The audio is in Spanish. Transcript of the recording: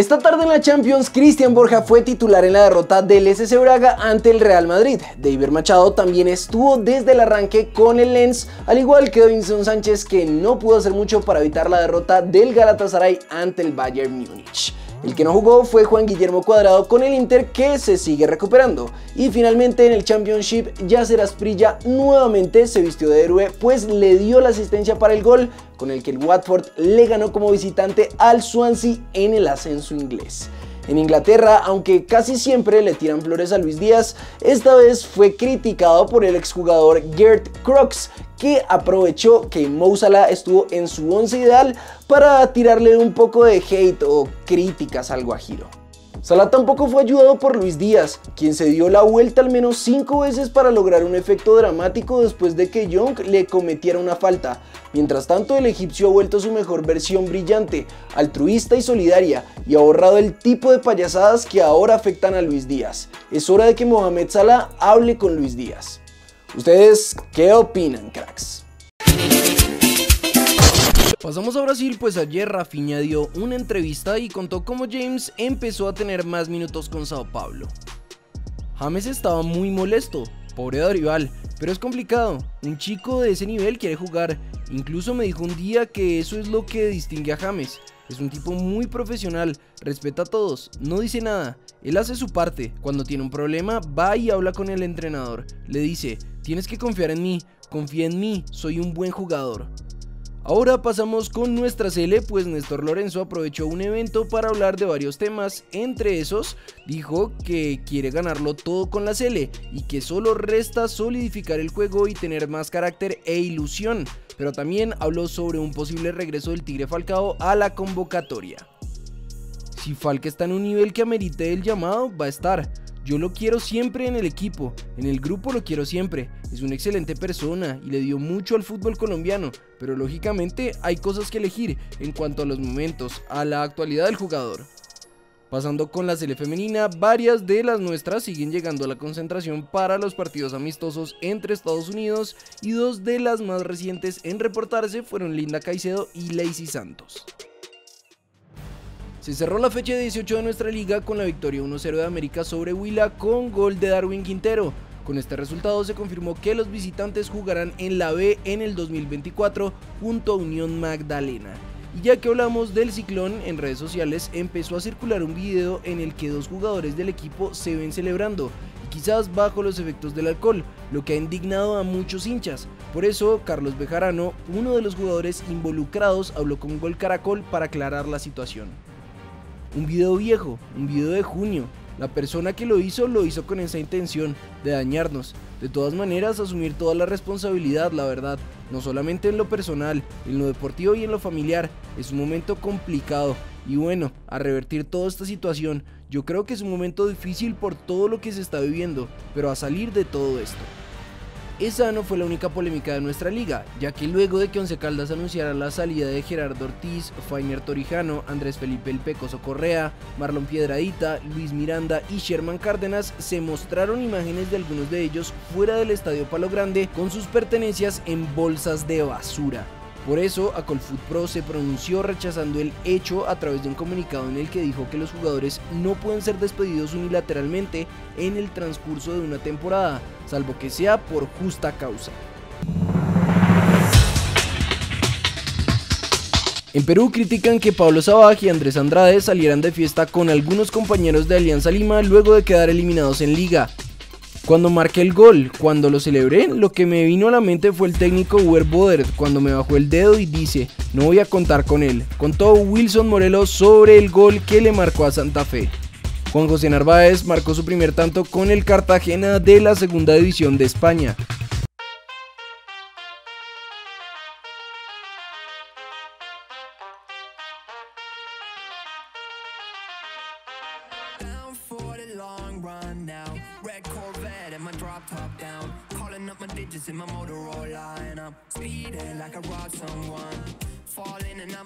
Esta tarde en la Champions, Cristian Borja fue titular en la derrota del SC Braga ante el Real Madrid. David Machado también estuvo desde el arranque con el Lens, al igual que Davinson Sánchez que no pudo hacer mucho para evitar la derrota del Galatasaray ante el Bayern Múnich. El que no jugó fue Juan Guillermo Cuadrado con el Inter que se sigue recuperando. Y finalmente en el Championship, Yacer Asprilla nuevamente se vistió de héroe pues le dio la asistencia para el gol con el que el Watford le ganó como visitante al Swansea en el ascenso inglés. En Inglaterra, aunque casi siempre le tiran flores a Luis Díaz, esta vez fue criticado por el exjugador Gert Crooks, que aprovechó que Mo Salah estuvo en su once ideal para tirarle un poco de hate o críticas al Guajiro. Salah tampoco fue ayudado por Luis Díaz, quien se dio la vuelta al menos 5 veces para lograr un efecto dramático después de que Young le cometiera una falta. Mientras tanto, el egipcio ha vuelto a su mejor versión brillante, altruista y solidaria, y ha borrado el tipo de payasadas que ahora afectan a Luis Díaz. Es hora de que Mohamed Salah hable con Luis Díaz. ¿Ustedes qué opinan, cracks? Pasamos a Brasil, pues ayer Rafinha dio una entrevista y contó cómo James empezó a tener más minutos con Sao Paulo. James estaba muy molesto, pobre Dorival, pero es complicado, un chico de ese nivel quiere jugar, incluso me dijo un día que eso es lo que distingue a James, es un tipo muy profesional, respeta a todos, no dice nada, él hace su parte, cuando tiene un problema va y habla con el entrenador, le dice, tienes que confiar en mí, confía en mí, soy un buen jugador. Ahora pasamos con nuestra Cele, pues Néstor Lorenzo aprovechó un evento para hablar de varios temas, entre esos dijo que quiere ganarlo todo con la Cele y que solo resta solidificar el juego y tener más carácter e ilusión, pero también habló sobre un posible regreso del Tigre Falcao a la convocatoria. Si Falca está en un nivel que amerite el llamado, va a estar, yo lo quiero siempre en el equipo, en el grupo lo quiero siempre. Es una excelente persona y le dio mucho al fútbol colombiano, pero lógicamente hay cosas que elegir en cuanto a los momentos, a la actualidad del jugador. Pasando con la sele femenina, varias de las nuestras siguen llegando a la concentración para los partidos amistosos entre Estados Unidos y dos de las más recientes en reportarse fueron Linda Caicedo y Lacey Santos. Se cerró la fecha 18 de nuestra liga con la victoria 1-0 de América sobre Huila con gol de Darwin Quintero. Con este resultado se confirmó que los visitantes jugarán en la B en el 2024 junto a Unión Magdalena. Y ya que hablamos del ciclón, en redes sociales empezó a circular un video en el que dos jugadores del equipo se ven celebrando, quizás bajo los efectos del alcohol, lo que ha indignado a muchos hinchas. Por eso, Carlos Bejarano, uno de los jugadores involucrados, habló con Gol Caracol para aclarar la situación. Un video viejo, un video de junio. La persona que lo hizo lo hizo con esa intención de dañarnos. De todas maneras, asumir toda la responsabilidad, la verdad, no solamente en lo personal, en lo deportivo y en lo familiar. Es un momento complicado. Y bueno, a revertir toda esta situación, yo creo que es un momento difícil por todo lo que se está viviendo, pero a salir de todo esto. Esa no fue la única polémica de nuestra liga, ya que luego de que Once Caldas anunciara la salida de Gerardo Ortiz, Fainer Torijano, Andrés Felipe El Pecoso Correa, Marlon Piedradita, Luis Miranda y Sherman Cárdenas, se mostraron imágenes de algunos de ellos fuera del Estadio Palo Grande con sus pertenencias en bolsas de basura. Por eso, Acolfoot Pro se pronunció rechazando el hecho a través de un comunicado en el que dijo que los jugadores no pueden ser despedidos unilateralmente en el transcurso de una temporada, salvo que sea por justa causa. En Perú critican que Pablo Sabaj y Andrés Andrade salieran de fiesta con algunos compañeros de Alianza Lima luego de quedar eliminados en liga. Cuando marqué el gol, cuando lo celebré, lo que me vino a la mente fue el técnico Uber Boder cuando me bajó el dedo y dice, no voy a contar con él. Contó Wilson Morelos sobre el gol que le marcó a Santa Fe. Juan José Narváez marcó su primer tanto con el Cartagena de la segunda división de España. Top down. Calling up my digits in my Motorola And I'm speeding like I robbed someone. Falling and I'm